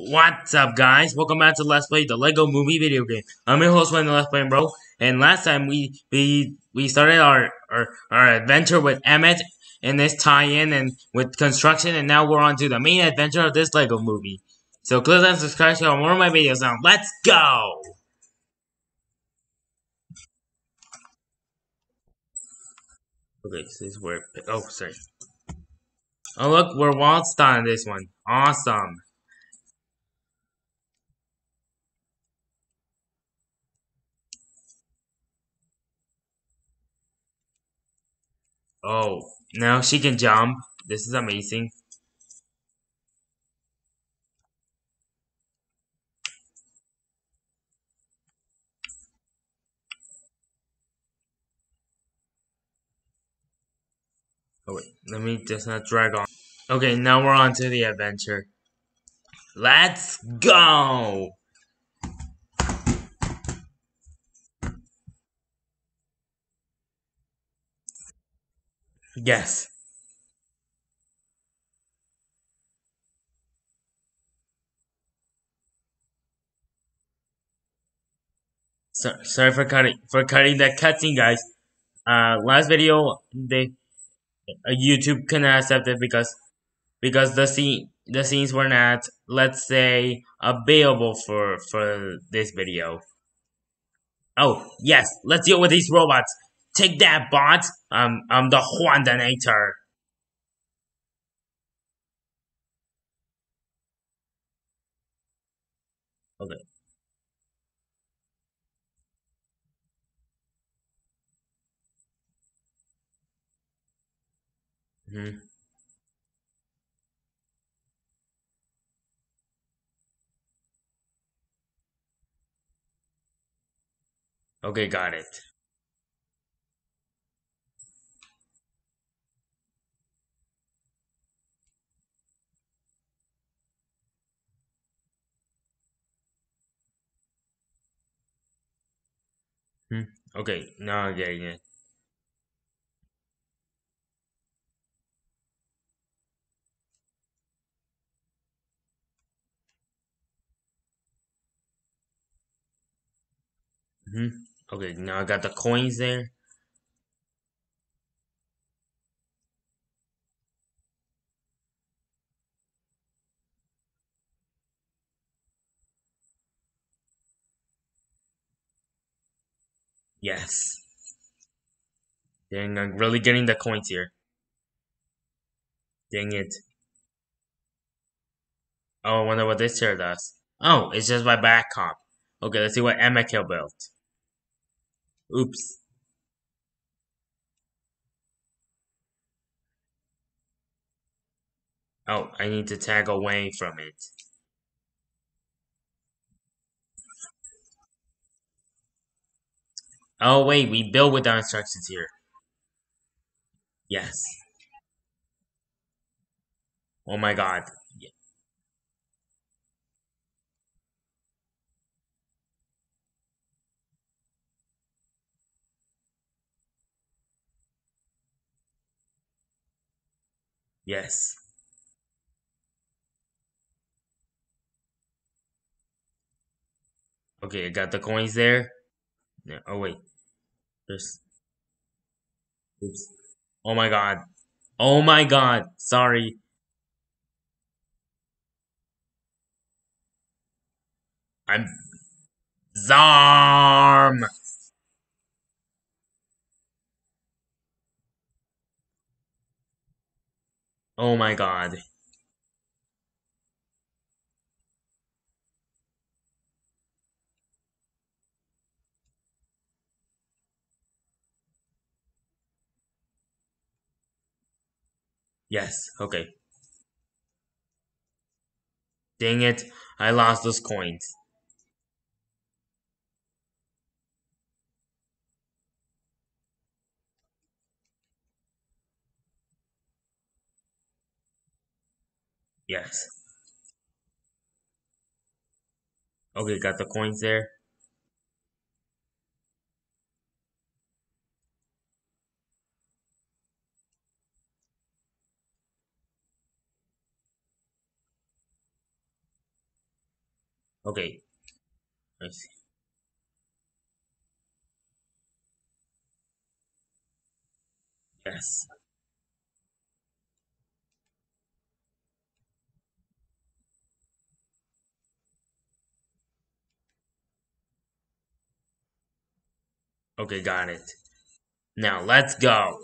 What's up, guys? Welcome back to Let's Play the Lego Movie video game. I'm your host, Juandi Let's Play Bro, and last time we we we started our our, our adventure with Emmet in this tie-in and with construction, and now we're on to the main adventure of this Lego Movie. So click that subscribe to more of my videos now. Let's go! Okay, this is where. Oh, sorry. Oh look, we're waltzed on this one. Awesome. Oh, now she can jump. This is amazing. Oh wait, let me just not drag on. Okay, now we're on to the adventure. Let's go! Yes. So, sorry for cutting for cutting that cutscene, guys. Uh, last video they uh, YouTube couldn't accept it because because the scene the scenes were not let's say available for for this video. Oh yes, let's deal with these robots. Take that, bot. Um, I'm the Huandanator. Okay. hmm Okay, got it. Okay, now I'm getting it. hmm Okay, now I got the coins there. Yes. Dang, I'm really getting the coins here. Dang it. Oh, I wonder what this chair does. Oh, it's just my back cop. Okay, let's see what Emmet built. Oops. Oh, I need to tag away from it. Oh, wait, we build with our instructions here. Yes. Oh my god. Yes. Okay, I got the coins there. Yeah, oh wait. There's Oops. Oh my god. Oh my god. Sorry. I'm Zarm. Oh my god. Yes, okay. Dang it, I lost those coins. Yes. Okay, got the coins there. Okay. I see. Yes. Okay, got it. Now let's go.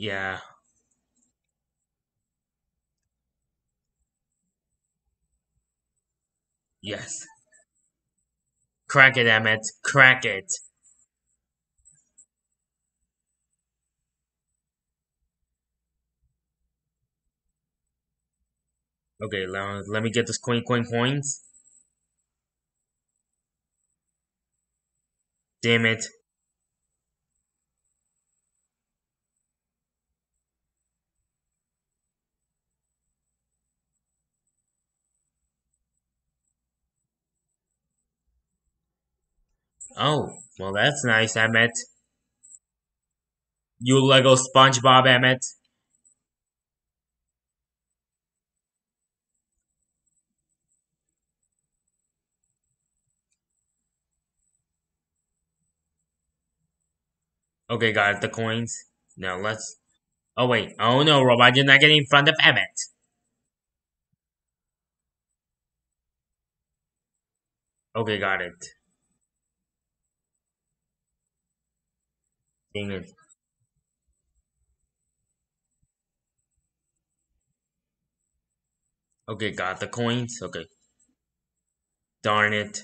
Yeah. Yes. Crack it, Emmet. Crack it. Okay, let, me get this coin, coin, coins. Damn it. Oh, well that's nice, Emmet. You Lego SpongeBob, Emmet. Okay, got the coins. Now let's... Oh wait, oh no, Robot, you're not getting in front of Emmet. Okay, got it. Dang it. Okay, got the coins. Okay. Darn it.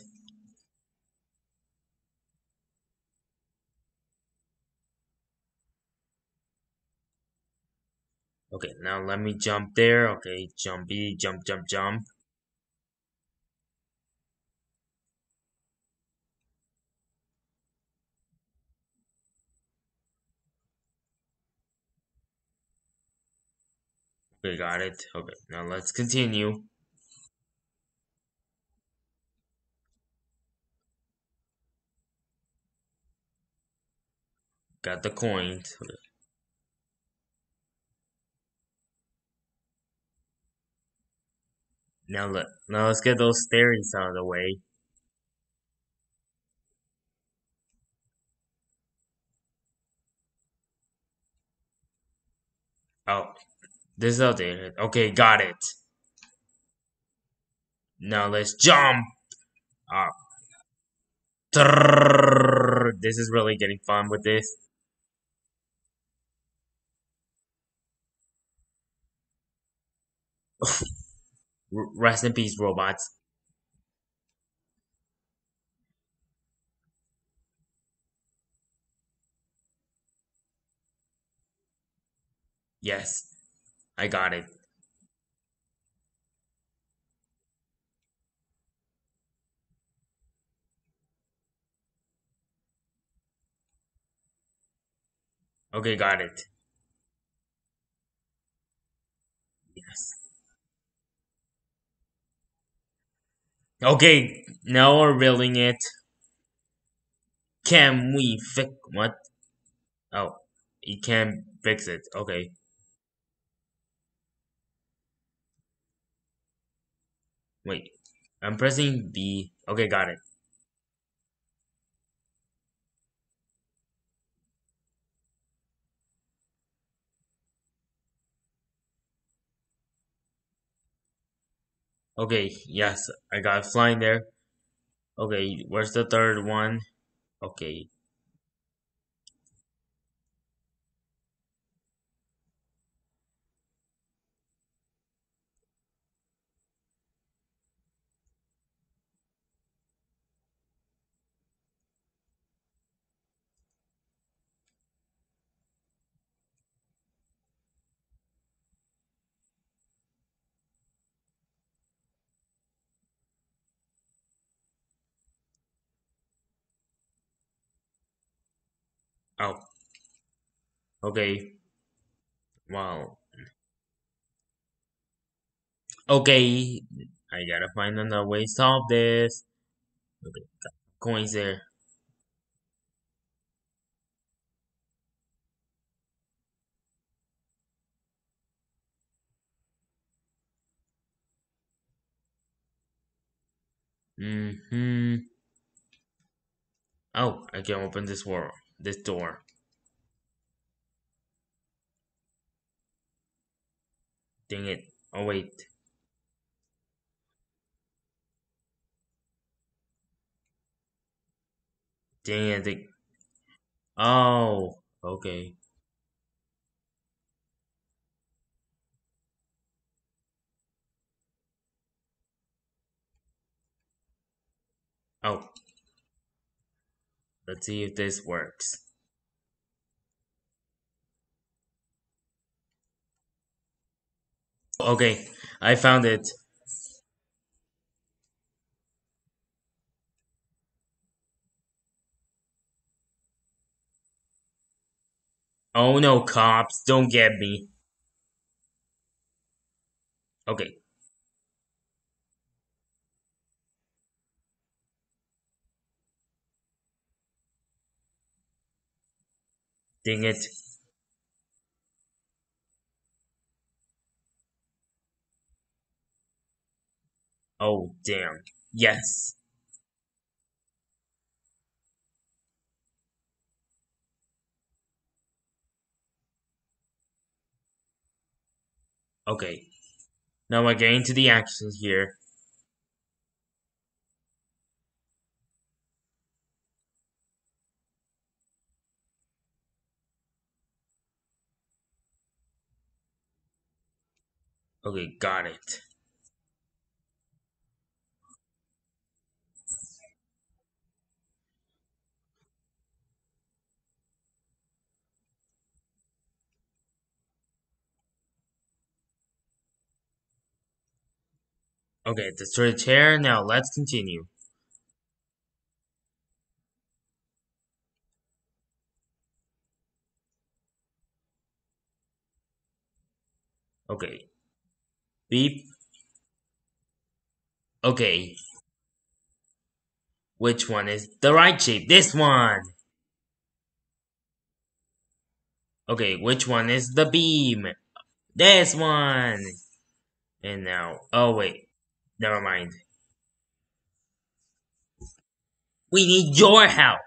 Okay, now let me jump there. Okay, jumpy, jump, jump, jump. Okay, got it. Okay, now let's continue. Got the coins. Okay. Now let now let's get those stairs out of the way. Oh, this is outdated. Okay, got it. Now let's jump up. This is really getting fun with this. Rest in peace, robots. Yes, I got it. Okay, got it. Yes. Okay, now we're building it. Can we fix what? Oh, you can fix it. Okay. Wait, I'm pressing B. Okay, got it. Okay, yes, I got flying there. Okay, where's the third one? Okay. Oh. Okay. Wow. Okay. I gotta find another way to solve this. Okay, coins there. Mm hmm Oh, I can open this world. This door. Dang it. Oh, wait. Dang it. Oh, okay. Oh. Let's see if this works. Okay, I found it. Oh no, cops, don't get me. Okay. Dang it. Oh, damn. Yes. Okay. Now we're getting to the action here. Okay, got it. Okay, the chair. Now let's continue. Okay. Beep. Okay. Which one is the right shape? This one! Okay, which one is the beam? This one! And now, oh wait, never mind. We need your help!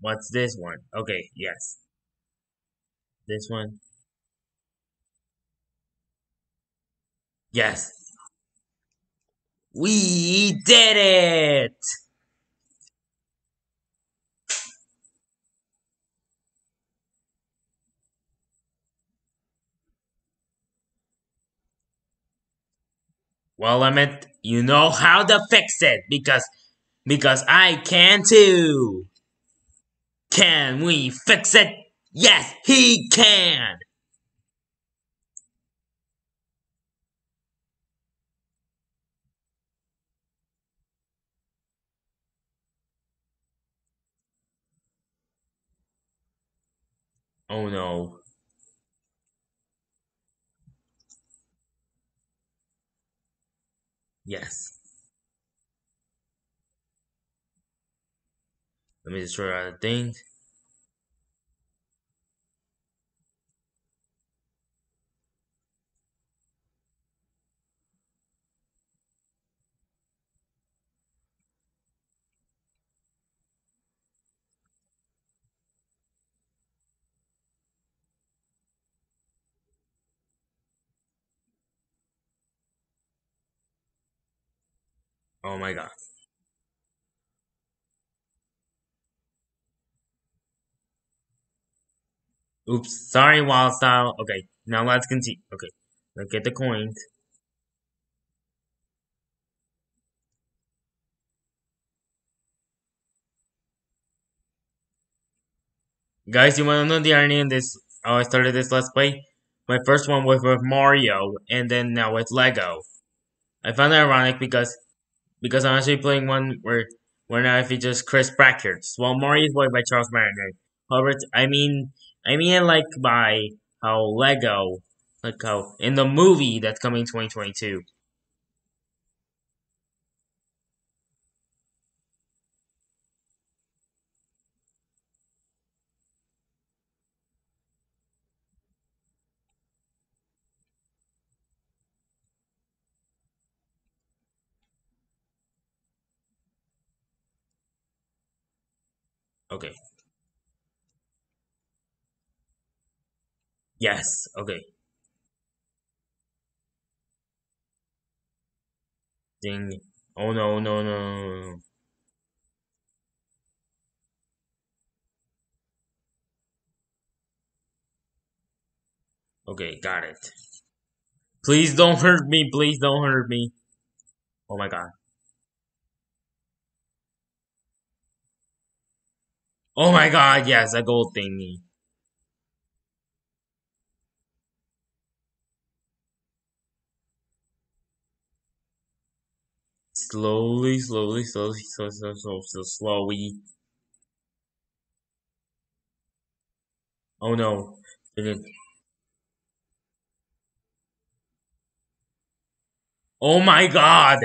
What's this one? Okay, yes. This one? Yes. We did it! Well, Emmet, you know how to fix it because because I can too. Can we fix it? Yes, he can. Oh no. Yes. Let me destroy other things. Oh my god. Oops, sorry, Wyldstyle. Okay, now let's continue. Okay, let's get the coins. Guys, you wanna know the irony in this? How I started this let's play? My first one was with Mario, and then now with Lego. I found it ironic because because I'm actually playing one where where now it features Chris Prackard, while Mario is voiced by Charles Martinet. However, I mean I mean like by how Lego, like how in the movie that's coming 2022. Okay. Yes. Okay. Ding. Oh no, no, no. Okay, got it. Please don't hurt me. Please don't hurt me. Oh my god. Oh my god, yes, a gold thingy. Slowly, slowly, slowly, slowly, slowly, slowly, slowly. Oh no. Oh my god!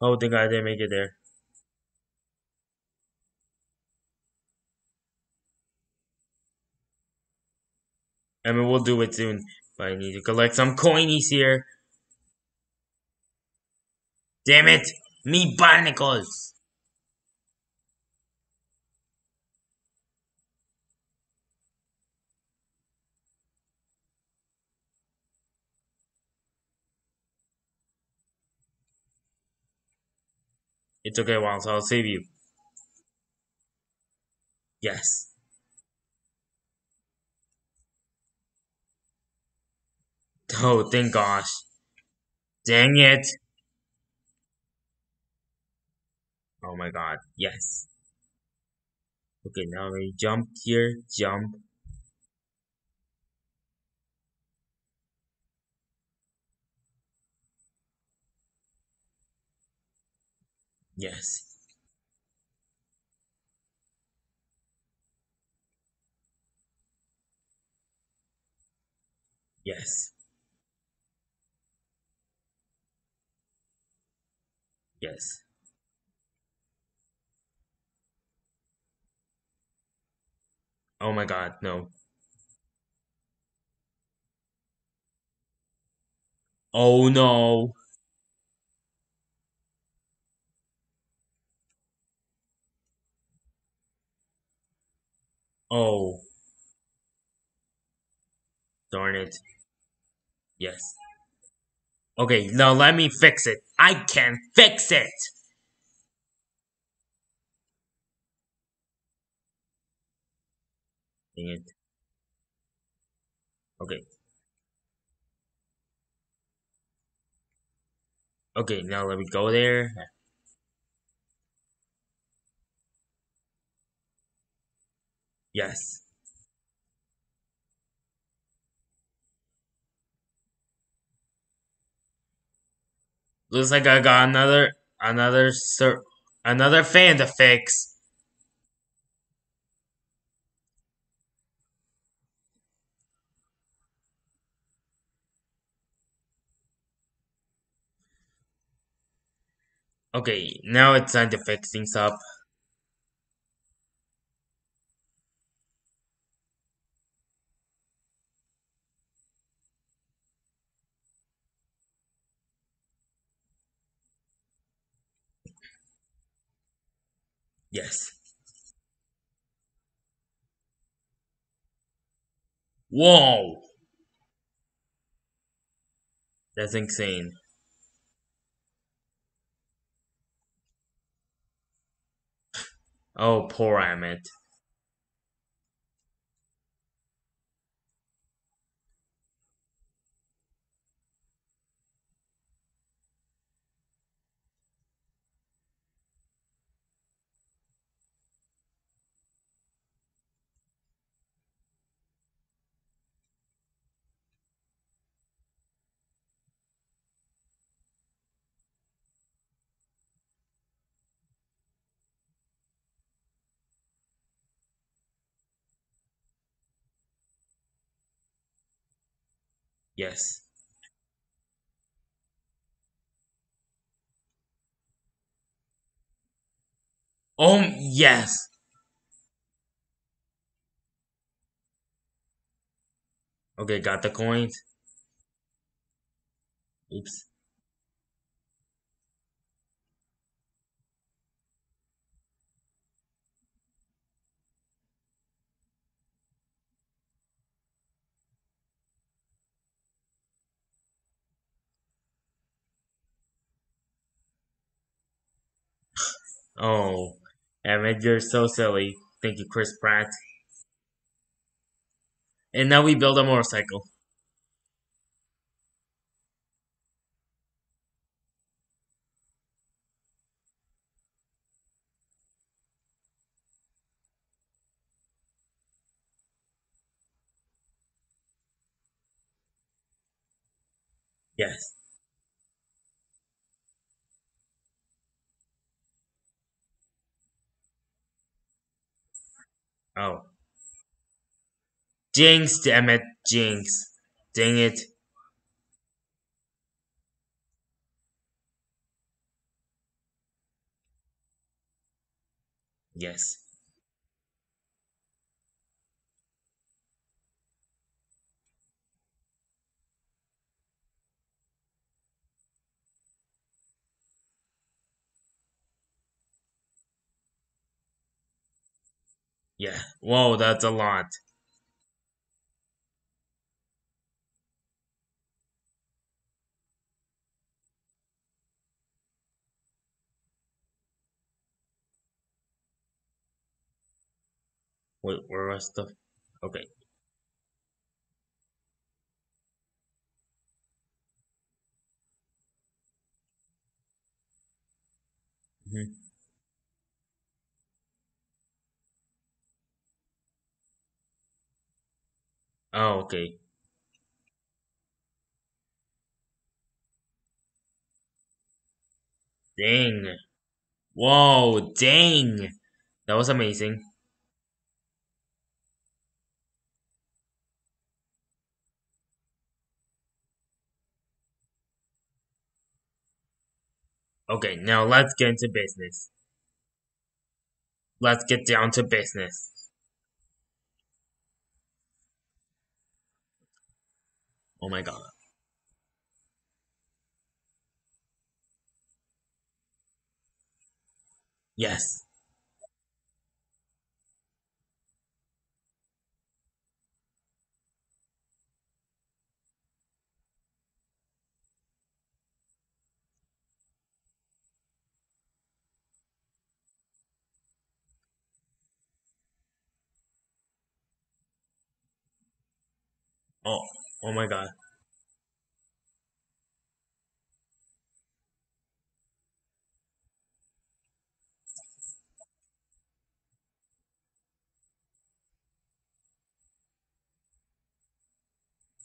Oh, god I didn't make it there. I mean, we'll do it soon. But I need to collect some coinies here. Damn it! Me barnacles! It's okay, Wild, I'll save you. Yes. Oh, thank gosh. Dang it. Oh my god, yes. Okay, now we jump here, jump. Yes. Yes. Yes. Oh my god, no. Oh no. Oh. Darn it. Yes. Okay, now let me fix it. I can fix it! Dang it. Okay. Okay, now let me go there. Yes. Looks like I got another another sir another fan to fix. Okay, now it's time to fix things up. Yes. Whoa! That's insane. Oh, poor Emmet. Yes. Oh, yes. Okay, got the coins. Oops. Oh, Emmet, you're so silly. Thank you, Chris Pratt. And now we build a motorcycle. Yes. Oh. Jinx, damn it, Jinx. Dang it. Yes. Yeah. Whoa, that's a lot. Wait, where was the... Okay. Mm-hmm. Oh, okay. Dang. Whoa, dang. That was amazing. Okay, now let's get into business. Let's get down to business. Oh my god. Yes. Oh, oh my god.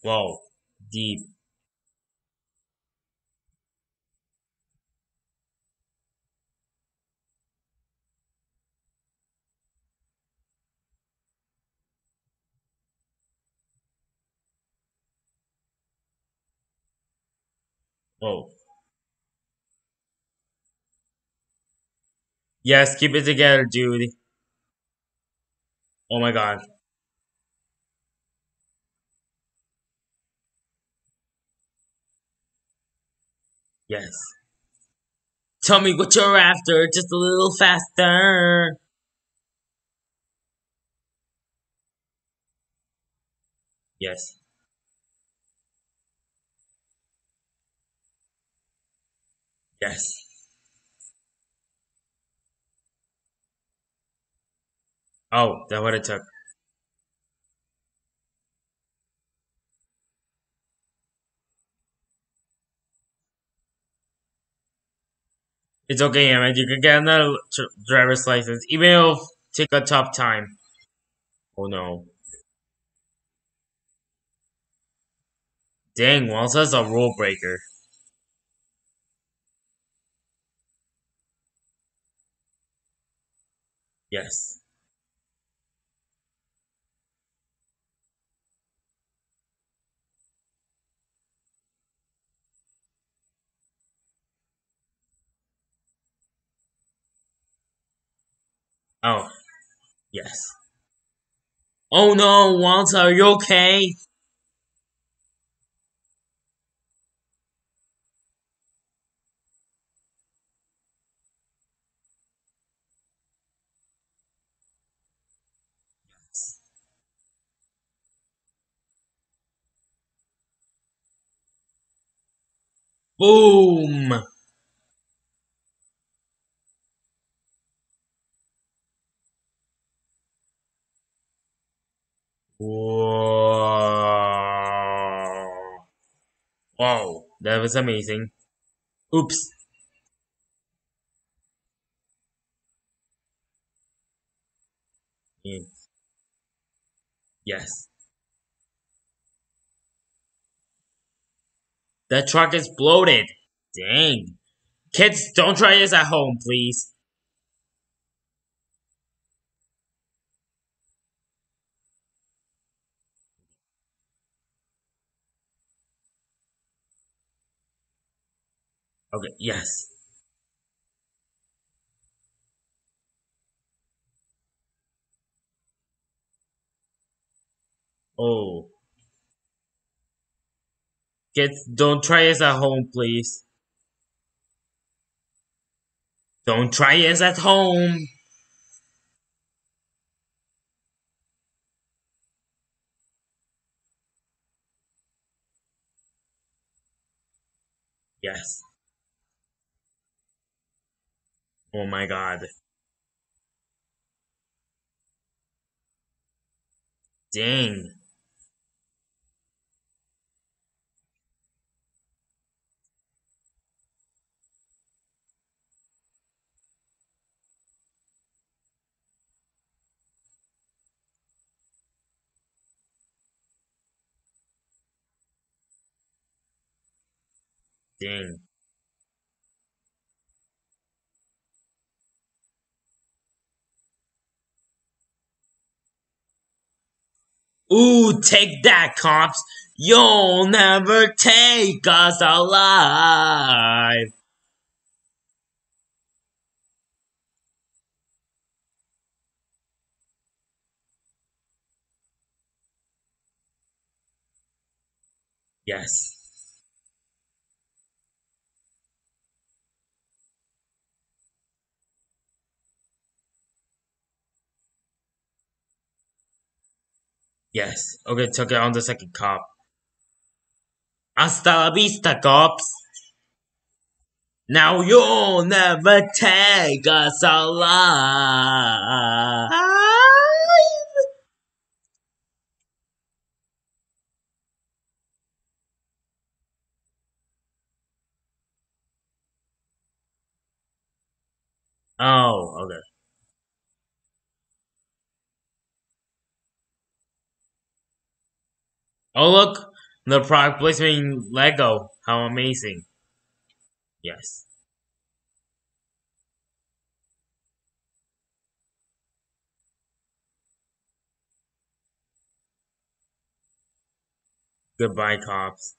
Whoa, deep. Whoa. Yes, keep it together, dude. Oh my god. Yes. Tell me what you're after, just a little faster. Yes. Yes. Oh, that what it took. It's okay, Emma. You can get another driver's license, even if it'll take a tough time. Oh no. Dang, Walter's a rule breaker. Yes. Oh, yes. Oh no, Walter, are you okay? Boom! Whoa! Wow, that was amazing. Oops. Yes. The truck is bloated. Dang. Kids, don't try this at home, please. Okay, yes. Oh. Kids, don't try this at home, please. Don't try this at home. Yes. Oh my god. Dang. Dang. Ooh, take that, cops! You'll never take us alive! Yes. Yes. Okay, took it on the second cop. Hasta la vista, cops! Now you'll never take us alive! Oh, okay. Oh look, the product placement Lego. How amazing. Yes. Goodbye, cops.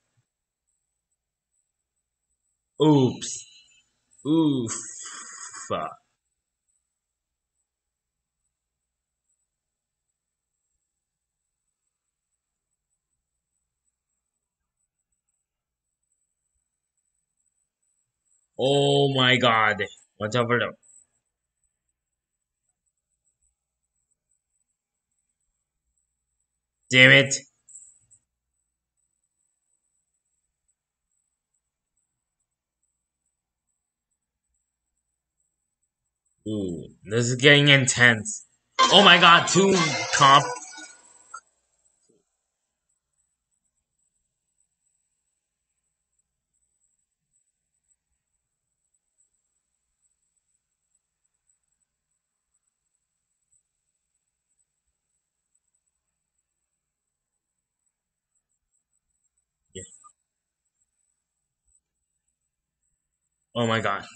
Oops. Oof. Oh my god. Out for them. Damn it. Ooh, this is getting intense. Oh my god, two comp Oh my god. Oh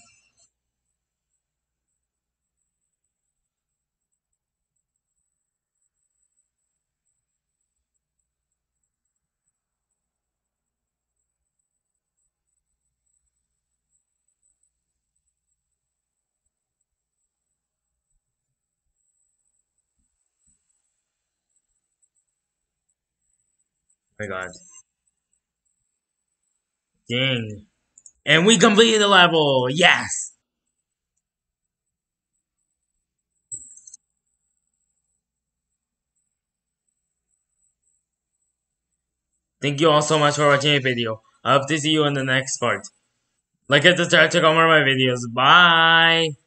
my god. Dang. And we completed the level! Yes! Thank you all so much for watching the video. I hope to see you in the next part. Like and subscribe, to out more of my videos. Bye!